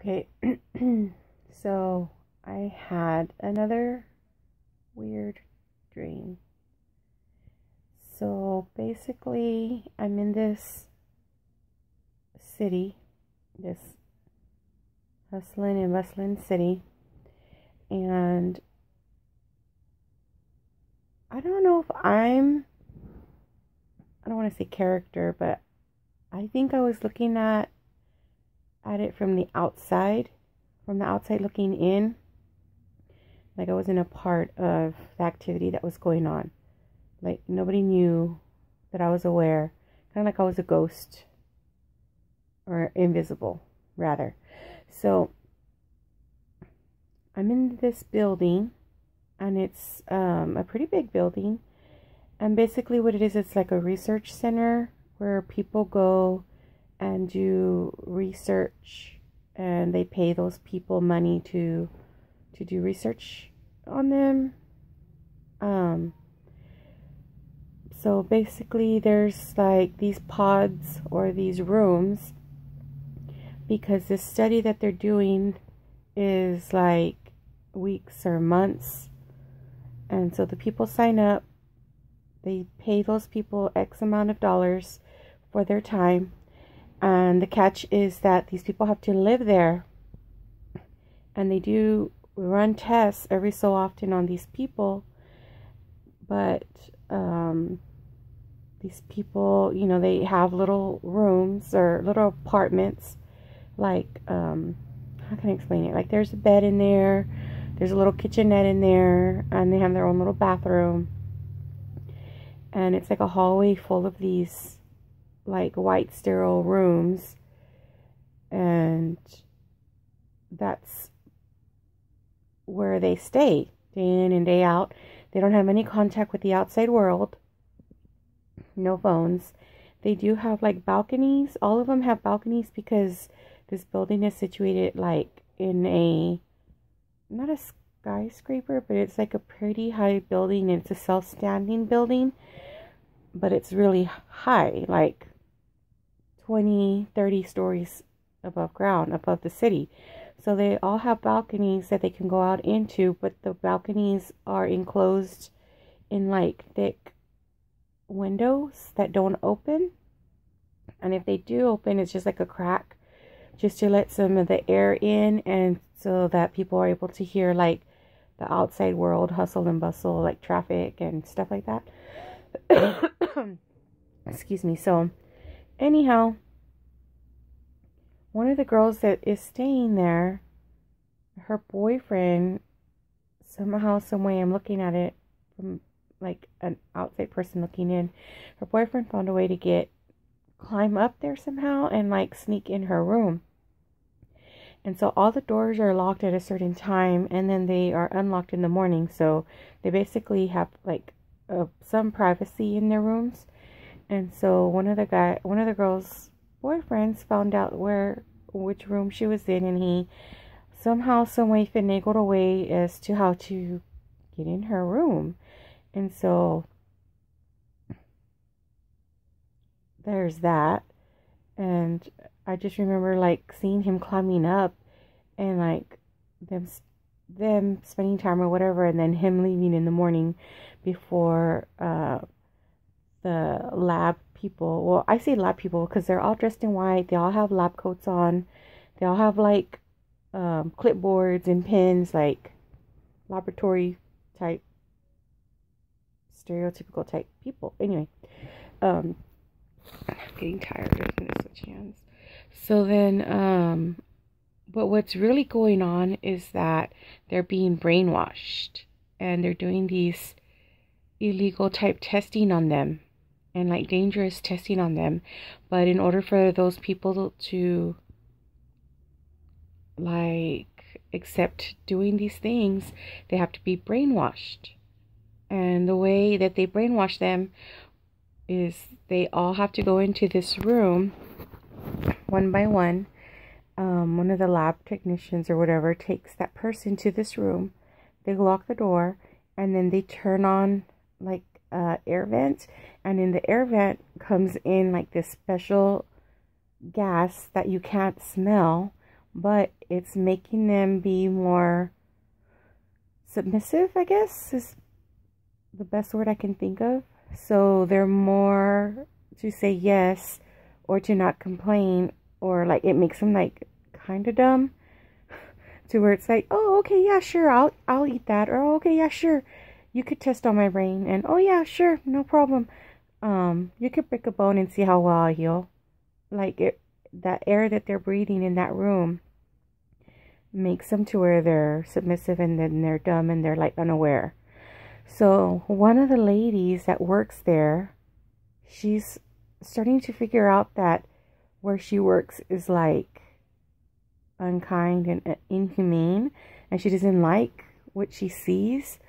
Okay, so I had another weird dream. So basically, I'm in this city, this hustling and bustling city, and I don't know if I'm, I don't want to say character, but I think I was looking at at it from the outside, from the outside looking in. Like I wasn't a part of the activity that was going on. Like nobody knew that I was aware. Kind of like I was a ghost or invisible, rather. So I'm in this building and it's um, a pretty big building. And basically, what it is, it's like a research center where people go and do research and they pay those people money to to do research on them. Um so basically there's like these pods or these rooms because this study that they're doing is like weeks or months. And so the people sign up they pay those people x amount of dollars for their time and the catch is that these people have to live there. And they do run tests every so often on these people. But um, these people, you know, they have little rooms or little apartments. Like, um, how can I explain it? Like, there's a bed in there, there's a little kitchenette in there, and they have their own little bathroom. And it's like a hallway full of these like white sterile rooms. And that's where they stay day in and day out. They don't have any contact with the outside world. No phones. They do have like balconies. All of them have balconies because this building is situated like in a not a skyscraper but it's like a pretty high building. It's a self-standing building but it's really high. Like 20, 30 stories above ground, above the city. So they all have balconies that they can go out into, but the balconies are enclosed in like thick windows that don't open. And if they do open, it's just like a crack just to let some of the air in and so that people are able to hear like the outside world hustle and bustle, like traffic and stuff like that. Excuse me. So, anyhow, one of the girls that is staying there, her boyfriend, somehow, some way, I'm looking at it from like an outside person looking in. Her boyfriend found a way to get climb up there somehow and like sneak in her room. And so all the doors are locked at a certain time and then they are unlocked in the morning. So they basically have like uh, some privacy in their rooms. And so one of the guy, one of the girls' boyfriends found out where which room she was in, and he somehow, some way, finagled a way as to how to get in her room. And so there's that. And I just remember like seeing him climbing up and like them them spending time or whatever and then him leaving in the morning before uh the lab people. Well, I say lab people because they're all dressed in white. They all have lab coats on. They all have like um, clipboards and pens, like laboratory type, stereotypical type people. Anyway, um, I'm getting tired. of switch hands. So then, um, but what's really going on is that they're being brainwashed and they're doing these illegal type testing on them and like dangerous testing on them. But in order for those people to like accept doing these things, they have to be brainwashed. And the way that they brainwash them is they all have to go into this room one by one. Um, one of the lab technicians or whatever takes that person to this room. They lock the door and then they turn on like uh, air vent and in the air vent comes in like this special gas that you can't smell but it's making them be more submissive, I guess, is the best word I can think of. So they're more to say yes or to not complain or like it makes them like kind of dumb to where it's like, "Oh, okay, yeah, sure. I'll I'll eat that." Or, oh, "Okay, yeah, sure. You could test on my brain." And, "Oh, yeah, sure. No problem." Um, you could break a bone and see how well I heal. Like it that air that they're breathing in that room makes them to where they're submissive and then they're dumb and they're like unaware. So, one of the ladies that works there, she's starting to figure out that where she works is like unkind and uh, inhumane and she doesn't like what she sees,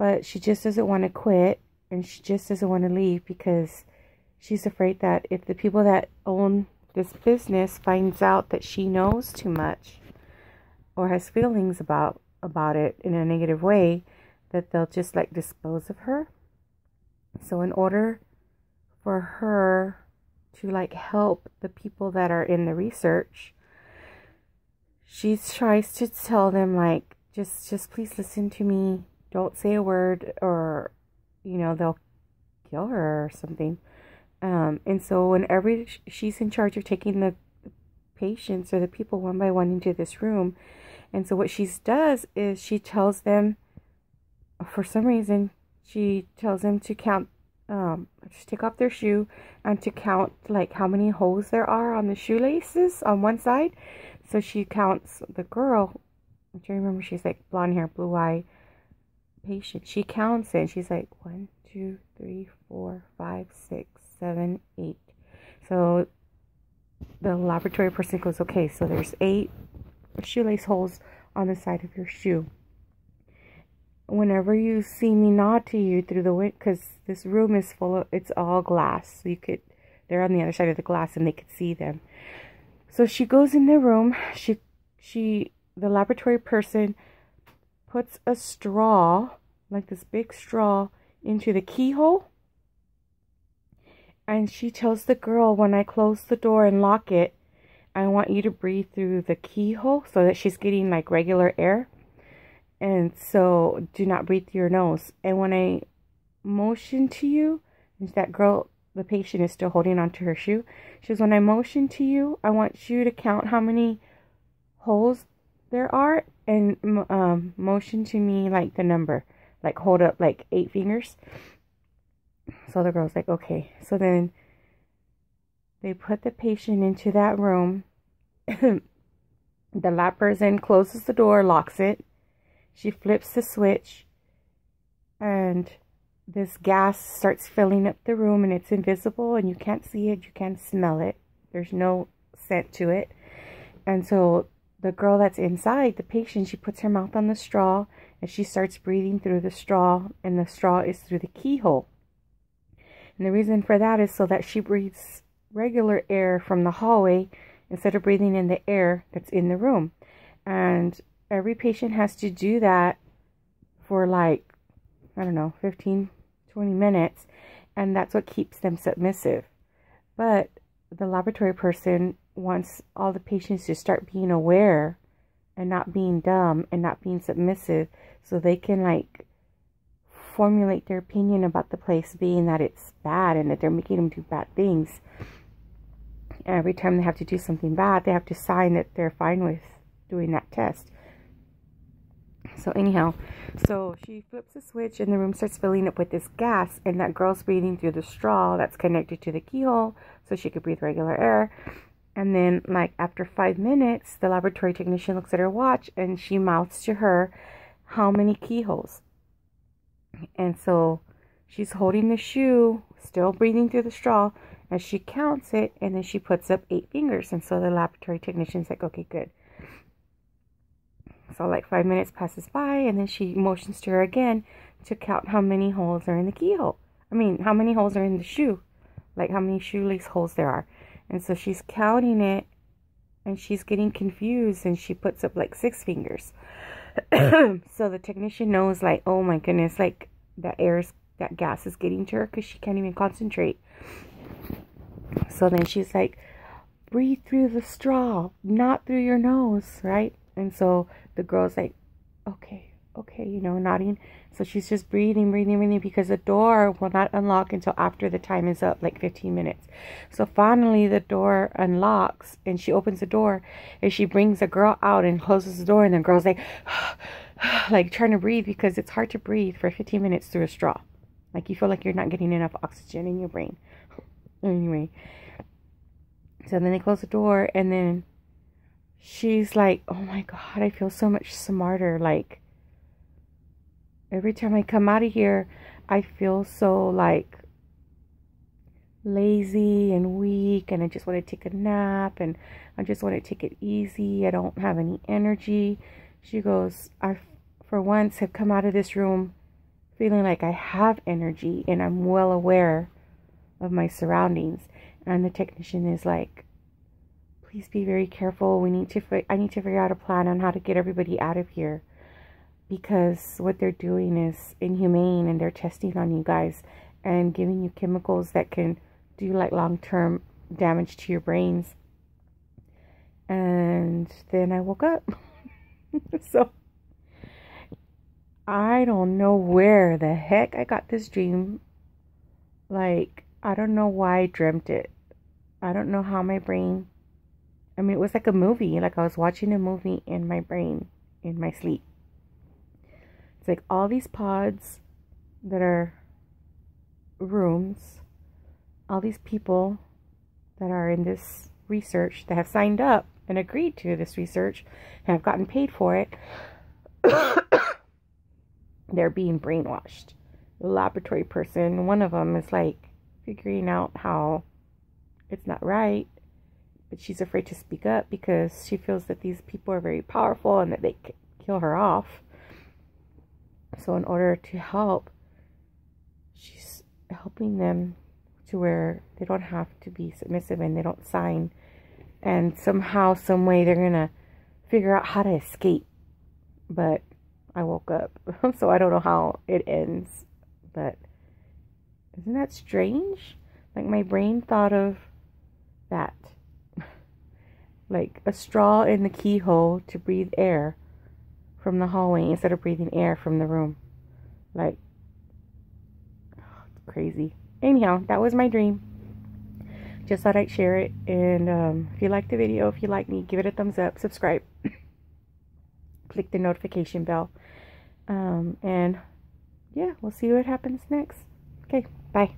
but she just doesn't want to quit and she just doesn't want to leave because she's afraid that if the people that own this business finds out that she knows too much or has feelings about about it in a negative way that they'll just like dispose of her. So in order for her to like help the people that are in the research she tries to tell them like just just please listen to me don't say a word or you know they'll kill her or something. Um, and so whenever she's in charge of taking the patients or the people one by one into this room and so what she does is she tells them for some reason she tells them to count um, just take off their shoe and to count like how many holes there are on the shoelaces on one side. So she counts the girl which I remember she's like blonde hair blue eye patient she counts it she's like one two three four five six seven eight so the laboratory person goes okay so there's eight shoelace holes on the side of your shoe whenever you see me nod to you through the window, because this room is full of, it's all glass. So you could, they're on the other side of the glass and they could see them. So she goes in the room. She, she, the laboratory person puts a straw, like this big straw, into the keyhole. And she tells the girl, when I close the door and lock it, I want you to breathe through the keyhole so that she's getting like regular air. And so do not breathe through your nose. And when I motion to you, that girl, the patient is still holding onto her shoe. She says, when I motion to you, I want you to count how many holes there are and um, motion to me like the number. Like hold up like eight fingers. So the girl's like, okay. So then they put the patient into that room. the lab person closes the door, locks it. She flips the switch and this gas starts filling up the room and it's invisible and you can't see it, you can't smell it. There's no scent to it. And so the girl that's inside, the patient, she puts her mouth on the straw and she starts breathing through the straw and the straw is through the keyhole. And the reason for that is so that she breathes regular air from the hallway instead of breathing in the air that's in the room. And every patient has to do that for like, I don't know, 15, 20 minutes. And that's what keeps them submissive. But the laboratory person wants all the patients to start being aware and not being dumb and not being submissive so they can like formulate their opinion about the place being that it's bad and that they're making them do bad things. Every time they have to do something bad, they have to sign that they're fine with doing that test. So anyhow, so she flips the switch and the room starts filling up with this gas and that girl's breathing through the straw that's connected to the keyhole so she could breathe regular air. And then like after five minutes, the laboratory technician looks at her watch and she mouths to her how many keyholes. And so she's holding the shoe, still breathing through the straw, and she counts it and then she puts up eight fingers. And so the laboratory technician's like, okay, good. So like five minutes passes by and then she motions to her again to count how many holes are in the keyhole. I mean, how many holes are in the shoe. Like how many shoelace holes there are. And so she's counting it and she's getting confused and she puts up like six fingers. so the technician knows like, oh my goodness, like that air is, that gas is getting to her because she can't even concentrate. So then she's like, breathe through the straw, not through your nose, right? And so the girl's like, okay, okay, you know, nodding. So she's just breathing, breathing, breathing because the door will not unlock until after the time is up, like 15 minutes. So finally, the door unlocks and she opens the door and she brings the girl out and closes the door. And the girl's like, like trying to breathe because it's hard to breathe for 15 minutes through a straw. Like you feel like you're not getting enough oxygen in your brain. anyway, so then they close the door and then she's like, oh my God, I feel so much smarter. Like, every time I come out of here, I feel so like lazy and weak, and I just want to take a nap, and I just want to take it easy. I don't have any energy. She goes, I, for once, have come out of this room feeling like I have energy and I'm well aware of my surroundings. And the technician is like, please be very careful. We need to, I need to figure out a plan on how to get everybody out of here because what they're doing is inhumane and they're testing on you guys and giving you chemicals that can do like long-term damage to your brains. And then I woke up. so I don't know where the heck I got this dream. Like, I don't know why I dreamt it. I don't know how my brain. I mean, it was like a movie. Like I was watching a movie in my brain in my sleep. Like all these pods that are rooms, all these people that are in this research that have signed up and agreed to this research and have gotten paid for it, they're being brainwashed. The laboratory person, one of them is like figuring out how it's not right, but she's afraid to speak up because she feels that these people are very powerful and that they could kill her off. So, in order to help, she's helping them to where they don't have to be submissive and they don't sign. And somehow, some way, they're going to figure out how to escape. But I woke up, so I don't know how it ends. But isn't that strange? Like, my brain thought of that. like a straw in the keyhole to breathe air from the hallway instead of breathing air from the room. Like, crazy. Anyhow, that was my dream. Just thought I'd share it. And um, if you like the video, if you like me, give it a thumbs up, subscribe, click the notification bell. Um, and yeah, we'll see what happens next. Okay, bye.